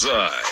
Bullseye.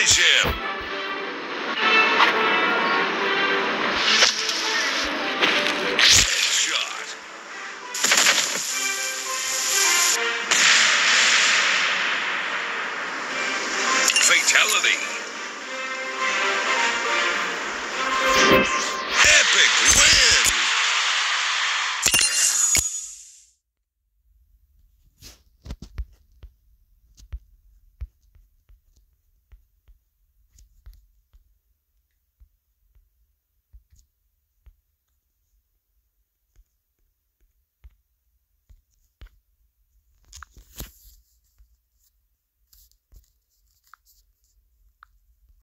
Finish. Fatality.